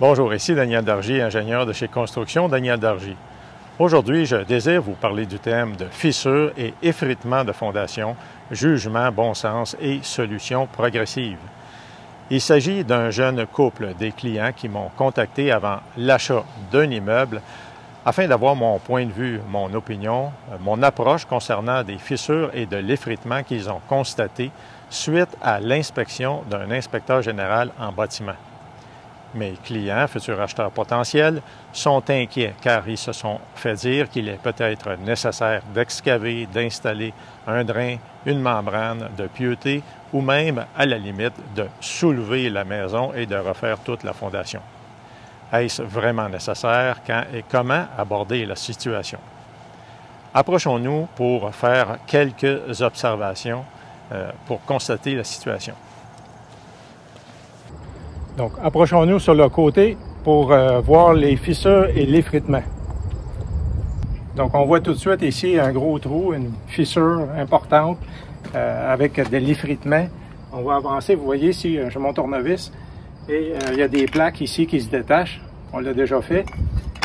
Bonjour, ici Daniel Dargy, ingénieur de chez Construction Daniel Dargy. Aujourd'hui, je désire vous parler du thème de fissures et effritement de fondation, jugement, bon sens et solutions progressives. Il s'agit d'un jeune couple des clients qui m'ont contacté avant l'achat d'un immeuble afin d'avoir mon point de vue, mon opinion, mon approche concernant des fissures et de l'effritement qu'ils ont constaté suite à l'inspection d'un inspecteur général en bâtiment. Mes clients, futurs acheteurs potentiels, sont inquiets car ils se sont fait dire qu'il est peut-être nécessaire d'excaver, d'installer un drain, une membrane, de pieuter ou même, à la limite, de soulever la maison et de refaire toute la fondation. Est-ce vraiment nécessaire? Quand et comment aborder la situation? Approchons-nous pour faire quelques observations euh, pour constater la situation. Donc, approchons-nous sur le côté pour euh, voir les fissures et l'effritement. Donc, on voit tout de suite ici un gros trou, une fissure importante euh, avec de l'effritement. On va avancer, vous voyez ici, j'ai mon tournevis et euh, il y a des plaques ici qui se détachent. On l'a déjà fait.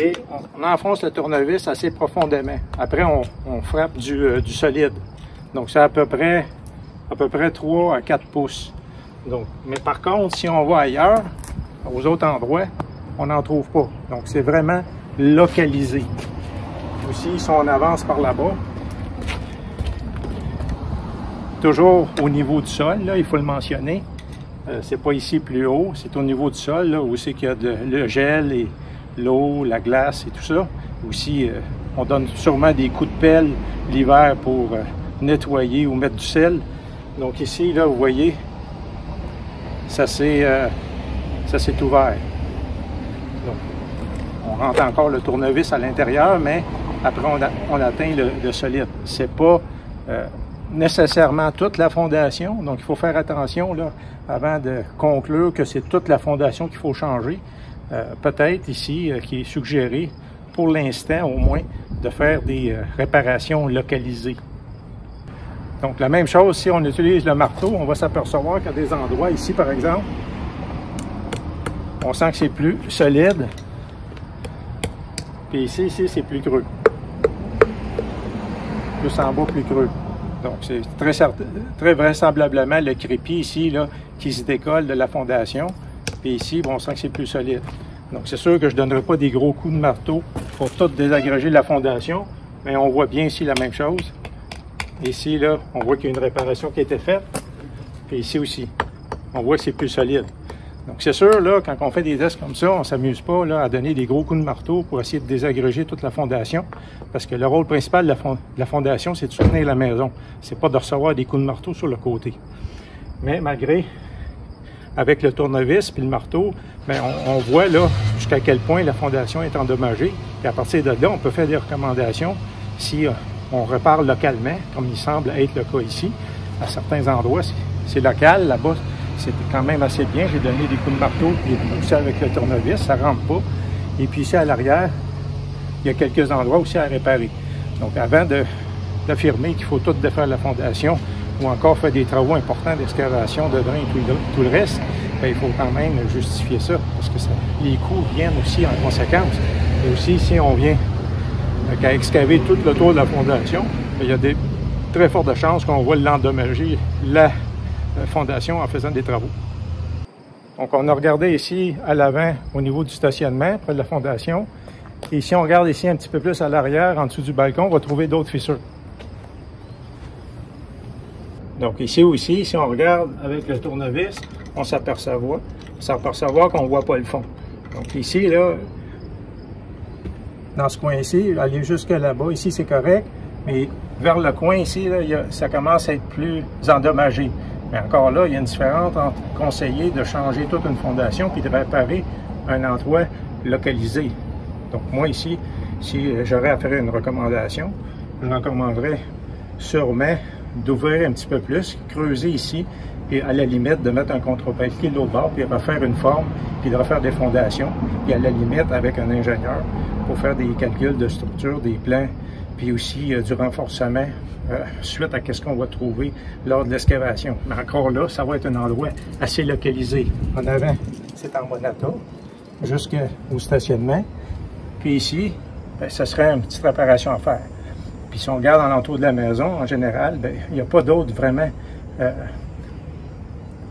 Et on, enfonce le tournevis assez profondément. Après, on, frappe du, du, solide. Donc, c'est à peu près à peu près 3 à 4 pouces. Mais par contre, si on va ailleurs, aux autres endroits, on n'en trouve pas. Donc, c'est vraiment localisé. Aussi, si on avance par là-bas, toujours au niveau du sol, là, il faut le mentionner. Euh, c'est pas ici plus haut, c'est au niveau du sol, là, où c'est qu'il y a le gel et l'eau, la glace et tout ça. Aussi, euh, on donne sûrement des coups de pelle l'hiver pour euh, nettoyer ou mettre du sel. Donc ici, là, vous voyez, ça s'est euh, ouvert. Donc, on rentre encore le tournevis à l'intérieur, mais après, on, atteint le, solide. C'est pas euh, nécessairement toute la fondation, donc il faut faire attention là, avant de conclure que c'est toute la fondation qu'il faut changer. Euh, peut-être ici, qui est suggéré, pour l'instant au moins, de faire des réparations localisées. Donc la même chose, si on utilise le marteau, on va s'apercevoir qu'à des endroits, ici par exemple, on sent que c'est plus solide. Puis ici, ici, c'est plus creux. Plus en bas, plus creux. Donc c'est très, très vraisemblablement le crépi ici qui se décolle de la fondation. Puis ici, bon, on sent que c'est plus solide. Donc c'est sûr que je ne donnerai pas des gros coups de marteau pour tout désagréger la fondation, mais on voit bien ici la même chose. Ici, là, on voit qu'il y a une réparation qui a été faite. Puis ici aussi, on voit que c'est plus solide. Donc c'est sûr, là, quand on fait des tests comme ça, on ne s'amuse pas là, à donner des gros coups de marteau pour essayer de désagréger toute la fondation. Parce que le rôle principal de la, fondation, c'est de soutenir la maison. C'est pas de recevoir des coups de marteau sur le côté. Mais malgré, avec le tournevis puis le marteau, bien, on, voit là jusqu'à quel point la fondation est endommagée. Et à partir de là, on peut faire des recommandations si euh, on repart localement, comme il semble être le cas ici. À certains endroits, c'est local. Là-bas, c'était quand même assez bien. J'ai donné des coups de marteau et poussé avec le tournevis, ça ne rentre pas. Et puis ici, à l'arrière, il y a quelques endroits aussi à réparer. Donc, avant d'affirmer qu'il faut tout défaire la fondation ou encore faire des travaux importants d'excavation, de drain et tout, le reste, bien, il faut quand même justifier ça parce que les coûts viennent aussi en conséquence. Et aussi, si on vient qu'à excaver tout le tour de la fondation, il y a des très fortes chances qu'on va l'endommager, la fondation, en faisant des travaux. Donc, on a regardé ici à l'avant au niveau du stationnement, près de la fondation. Et si on regarde ici un petit peu plus à l'arrière, en dessous du balcon, on va trouver d'autres fissures. Donc ici aussi, si on regarde avec le tournevis, on s'aperçoit, s'aperçoit qu'on ne voit pas le fond. Donc ici, là, dans ce coin-ci, aller jusque là-bas. Ici, c'est correct, mais vers le coin ici, ça commence à être plus endommagé. Mais encore là, il y a une différence entre conseiller de changer toute une fondation puis de réparer un endroit localisé. Donc moi ici, si j'aurais à faire une recommandation, je recommanderais sûrement d'ouvrir un petit peu plus, creuser ici, et à la limite de mettre un contre-pied de l'autre bord, puis refaire une forme, puis de refaire des fondations, puis à la limite avec un ingénieur pour faire des calculs de structure, des plans, puis aussi euh, du renforcement euh, suite à ce qu'on va trouver lors de l'excavation. Mais encore là, ça va être un endroit assez localisé. En avant, c'est en Monata. jusqu'au stationnement. Puis ici, ben, ce serait une petite réparation à faire. Puis si on regarde en l'entour de la maison, en général, ben, il n'y a pas d'autres vraiment euh,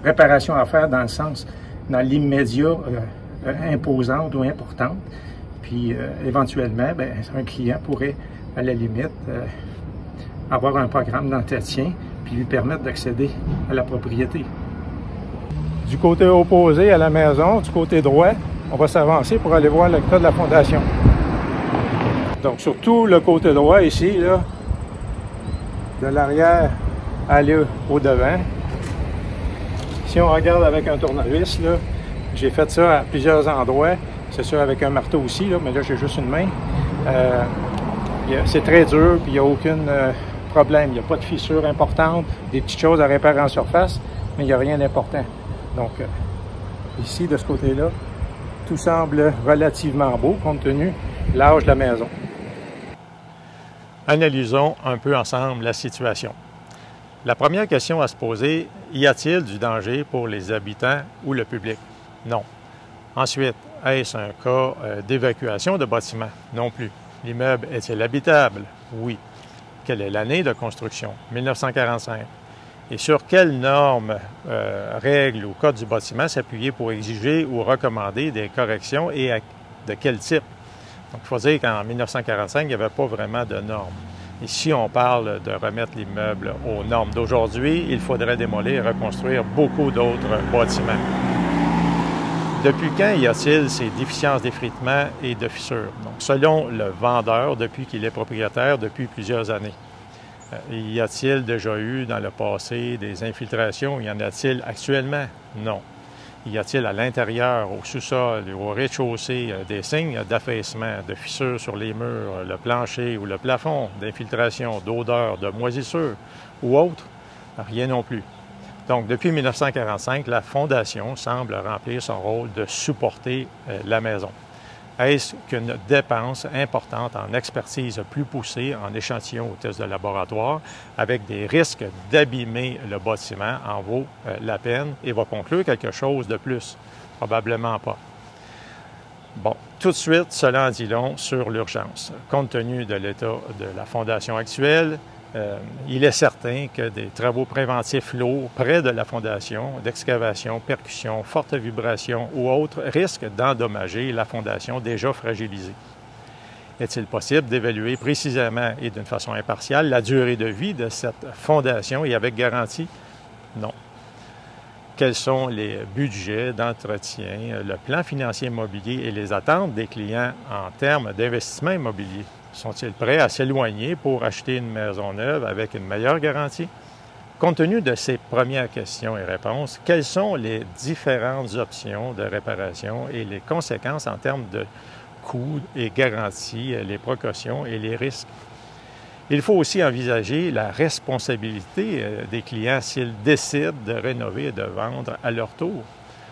réparations à faire dans le sens, dans l'immédiat euh, imposante ou importante. Puis euh, éventuellement, ben, un client pourrait, à la limite, avoir un programme d'entretien puis lui permettre d'accéder à la propriété. Du côté opposé à la maison, du côté droit, on va s'avancer pour aller voir l'état de la fondation. Donc, surtout le côté droit ici, là, de l'arrière aller au devant. Si on regarde avec un tournevis, là, j'ai fait ça à plusieurs endroits. C'est sûr avec un marteau aussi, là, mais là j'ai juste une main. Euh, c'est très dur, puis il n'y a aucun euh, problème. Il n'y a pas de fissure importante, des petites choses à réparer en surface, mais il n'y a rien d'important. Donc, euh, ici, de ce côté-là, tout semble relativement beau compte tenu de l'âge de la maison. Analysons un peu ensemble la situation. La première question à se poser, y a-t-il du danger pour les habitants ou le public? Non. Ensuite, est-ce un cas euh, d'évacuation de bâtiment? Non plus. L'immeuble est-il habitable? Oui. Quelle est l'année de construction? 1945. Et sur quelles normes, euh, règles ou codes du bâtiment s'appuyer pour exiger ou recommander des corrections et de quel type? Donc, il faut dire qu'en 1945, il n'y avait pas vraiment de normes. Ici, on parle de remettre l'immeuble aux normes d'aujourd'hui. Il faudrait démolir et reconstruire beaucoup d'autres bâtiments. Depuis quand y a-t-il ces déficiences d'effritement et de fissures? Selon le vendeur, depuis qu'il est propriétaire, depuis plusieurs années. Euh, y a-t-il déjà eu dans le passé des infiltrations? Y en a-t-il actuellement? Non. Y a-t-il à l'intérieur, au sous-sol, au rez-de-chaussée, euh, des signes d'affaissement, de fissures sur les murs, le plancher ou le plafond, d'infiltration, d'odeur, de moisissure ou autre? Rien non plus. Donc, depuis 1945, la Fondation semble remplir son rôle de supporter euh, la maison. Est-ce qu'une dépense importante en expertise plus poussée, en échantillon ou test de laboratoire, avec des risques d'abîmer le bâtiment, en vaut euh, la peine et va conclure quelque chose de plus? Probablement pas. Bon, tout de suite, cela en dit long sur l'urgence. Compte tenu de l'état de la fondation actuelle, euh, il est certain que des travaux préventifs lourds près de la fondation, d'excavation, percussion, forte vibration ou autres risquent d'endommager la fondation déjà fragilisée. Est-il possible d'évaluer précisément et d'une façon impartiale la durée de vie de cette fondation et avec garantie? Non. Quels sont les budgets d'entretien, le plan financier immobilier et les attentes des clients en termes d'investissement immobilier? Sont-ils prêts à s'éloigner pour acheter une maison neuve avec une meilleure garantie? Compte tenu de ces premières questions et réponses, quelles sont les différentes options de réparation et les conséquences en termes de coûts et garanties, les précautions et les risques? Il faut aussi envisager la responsabilité euh, des clients s'ils décident de rénover et de vendre à leur tour.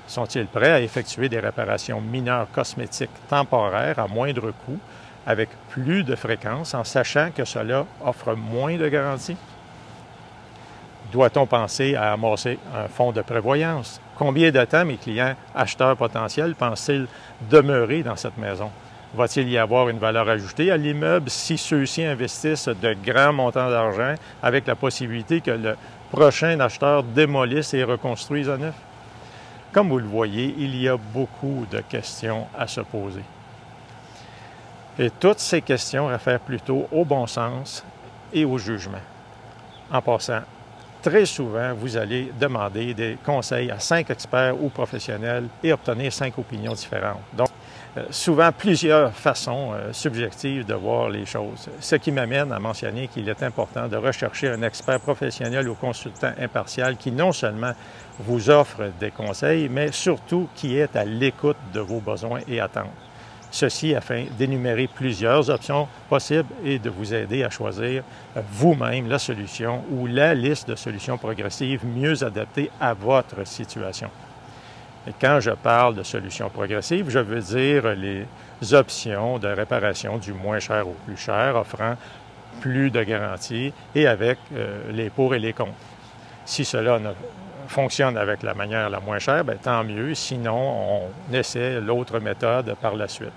Sont-ils prêts à effectuer des réparations mineures cosmétiques temporaires à moindre coût avec plus de fréquence en sachant que cela offre moins de garanties? Doit-on penser à amorcer un fonds de prévoyance? Combien de temps mes clients acheteurs potentiels pensent-ils demeurer dans cette maison? Va-t-il y avoir une valeur ajoutée à l'immeuble si ceux-ci investissent de grands montants d'argent avec la possibilité que le prochain acheteur démolisse et reconstruise à neuf? Comme vous le voyez, il y a beaucoup de questions à se poser. Et toutes ces questions réfèrent plutôt au bon sens et au jugement. En passant, très souvent, vous allez demander des conseils à cinq experts ou professionnels et obtenir cinq opinions différentes. Donc, euh, souvent plusieurs façons euh, subjectives de voir les choses. Ce qui m'amène à mentionner qu'il est important de rechercher un expert professionnel ou consultant impartial qui non seulement vous offre des conseils, mais surtout qui est à l'écoute de vos besoins et attentes. Ceci afin d'énumérer plusieurs options possibles et de vous aider à choisir euh, vous-même la solution ou la liste de solutions progressives mieux adaptées à votre situation. Et quand je parle de solutions progressives, je veux dire les options de réparation du moins cher au plus cher, offrant plus de garanties et avec euh, les pour et les contre. Si cela ne fonctionne avec la manière la moins chère, bien, tant mieux. Sinon, on essaie l'autre méthode par la suite.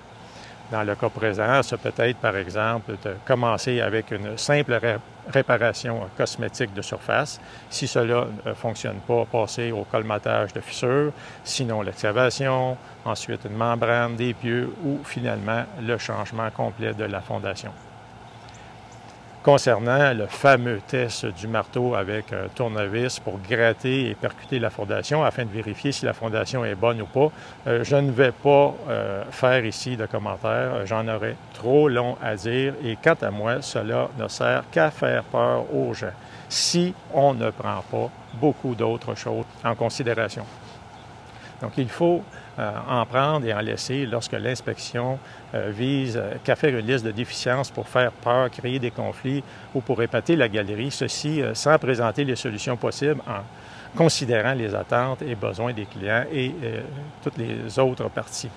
Dans le cas présent, ça peut être, par exemple, de commencer avec une simple réparation cosmétique de surface. Si cela ne fonctionne pas, passer au colmatage de fissures, sinon l'excavation, ensuite une membrane, des pieux ou finalement le changement complet de la fondation concernant le fameux test du marteau avec un tournevis pour gratter et percuter la fondation afin de vérifier si la fondation est bonne ou pas. Euh, je ne vais pas euh, faire ici de commentaires, j'en aurais trop long à dire et quant à moi, cela ne sert qu'à faire peur aux gens si on ne prend pas beaucoup d'autres choses en considération. Donc il faut euh, en prendre et en laisser lorsque l'inspection euh, vise euh, qu'à faire une liste de déficiences pour faire peur, créer des conflits ou pour épater la galerie, ceci sans présenter les solutions possibles en considérant les attentes et besoins des clients et toutes les autres parties.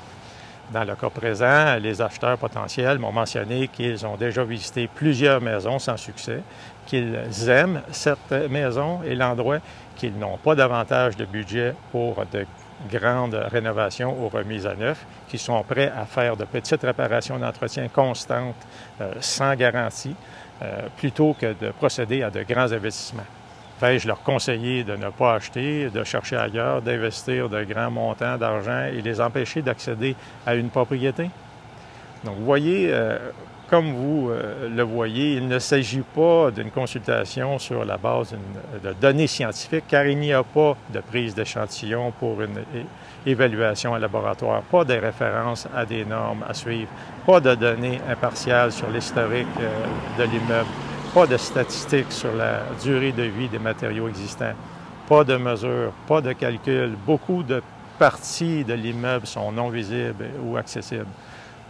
Dans le cas présent, les acheteurs potentiels m'ont mentionné qu'ils ont déjà visité plusieurs maisons sans succès, qu'ils aiment cette maison et l'endroit, qu'ils n'ont pas davantage de budget pour de grandes rénovations ou remises à neuf, qui sont prêts à faire de petites réparations d'entretien constantes euh, sans garantie, euh, plutôt que de procéder à de grands investissements. Vais-je leur conseiller de ne pas acheter, de chercher ailleurs, d'investir de grands montants d'argent et les empêcher d'accéder à une propriété? Donc, vous voyez, euh, comme vous euh, le voyez, il ne s'agit pas d'une consultation sur la base de données scientifiques, car il n'y a pas de prise d'échantillon pour une évaluation en laboratoire, pas de références à des normes à suivre, pas de données impartiales sur l'historique euh, de l'immeuble, pas de statistiques sur la durée de vie des matériaux existants, pas de mesures, pas de calculs. Beaucoup de parties de l'immeuble sont non visibles ou accessibles.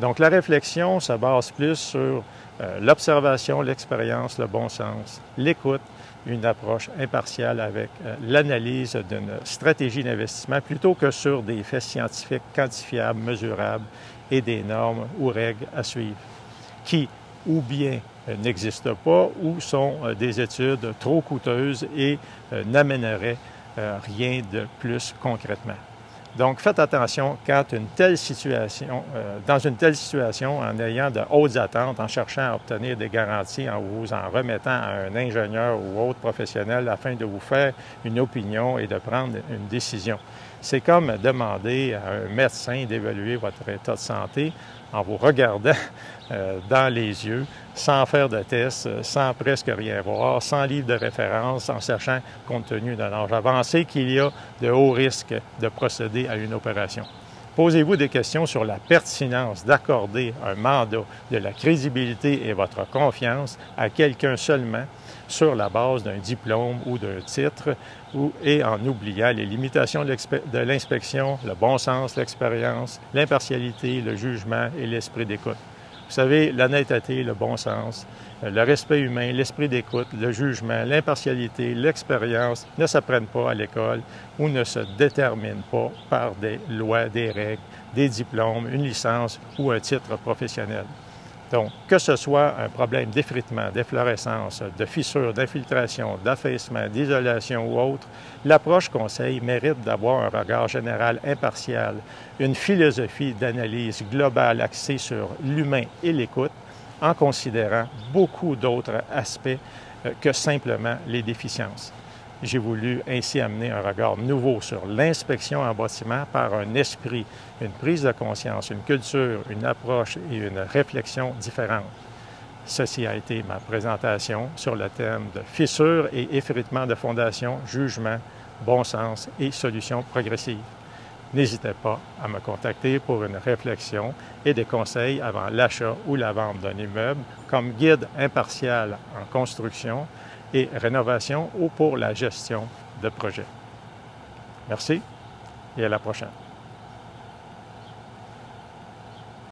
Donc la réflexion se base plus sur euh, l'observation, l'expérience, le bon sens, l'écoute, une approche impartiale avec euh, l'analyse d'une stratégie d'investissement plutôt que sur des faits scientifiques quantifiables, mesurables et des normes ou règles à suivre, qui ou bien euh, n'existent pas ou sont des études trop coûteuses et n'amèneraient rien de plus concrètement. Donc, faites attention quand une telle situation, euh, dans une telle situation, en ayant de hautes attentes, en cherchant à obtenir des garanties, en vous en remettant à un ingénieur ou autre professionnel afin de vous faire une opinion et de prendre une décision. C'est comme demander à un médecin d'évaluer votre état de santé en vous regardant euh, dans les yeux, sans faire de tests, sans presque rien voir, sans livre de référence, en sachant, compte tenu d'un âge avancé, qu'il y a de hauts risques de procéder à une opération. Posez-vous des questions sur la pertinence d'accorder un mandat, de la crédibilité et votre confiance à quelqu'un seulement sur la base d'un diplôme ou d'un titre et en oubliant les limitations de l'inspection, le bon sens, l'expérience, l'impartialité, le jugement et l'esprit d'écoute. Vous savez, l'honnêteté, le bon sens, le respect humain, l'esprit d'écoute, le jugement, l'impartialité, l'expérience ne s'apprennent pas à l'école ou ne se déterminent pas par des lois, des règles, des diplômes, une licence ou un titre professionnel. Donc, que ce soit un problème d'effritement, d'efflorescence, de fissure, d'infiltration, d'affaissement, d'isolation ou autre, l'approche conseil mérite d'avoir un regard général impartial, une philosophie d'analyse globale axée sur l'humain et l'écoute, en considérant beaucoup d'autres aspects euh, que simplement les déficiences. J'ai voulu ainsi amener un regard nouveau sur l'inspection en bâtiment par un esprit, une prise de conscience, une culture, une approche et une réflexion différente. Ceci a été ma présentation sur le thème de fissures et effritement de fondation, jugement, bon sens et solutions progressives. N'hésitez pas à me contacter pour une réflexion et des conseils avant l'achat ou la vente d'un immeuble comme guide impartial en construction et rénovation ou pour la gestion de projet. Merci et à la prochaine.